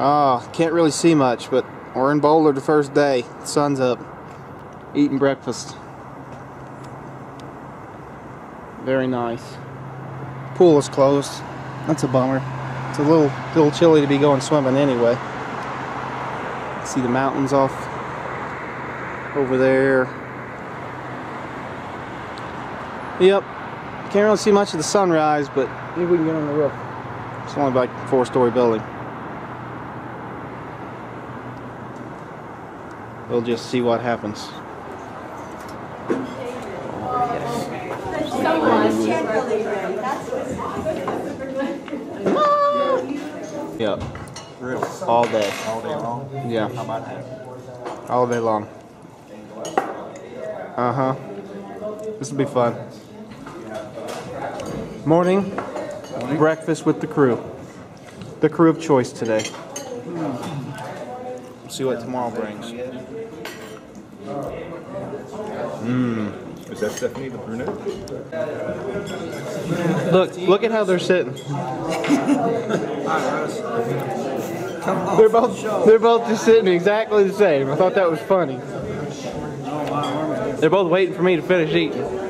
Oh, can't really see much, but we're in Boulder the first day. sun's up. Eating breakfast. Very nice. Pool is closed. That's a bummer. It's a little little chilly to be going swimming anyway. See the mountains off over there. Yep. Can't really see much of the sunrise, but maybe we can get on the roof. It's only like four-story building. We'll just see what happens. Yep. Really? All day. All day long? Yeah. How about that? All day long. Uh huh. This will be fun. Morning. Breakfast with the crew. The crew of choice today. See what tomorrow brings. Hmm. Is that Stephanie the brunette? Look, look at how they're sitting. They're both they're both just sitting exactly the same. I thought that was funny. They're both waiting for me to finish eating.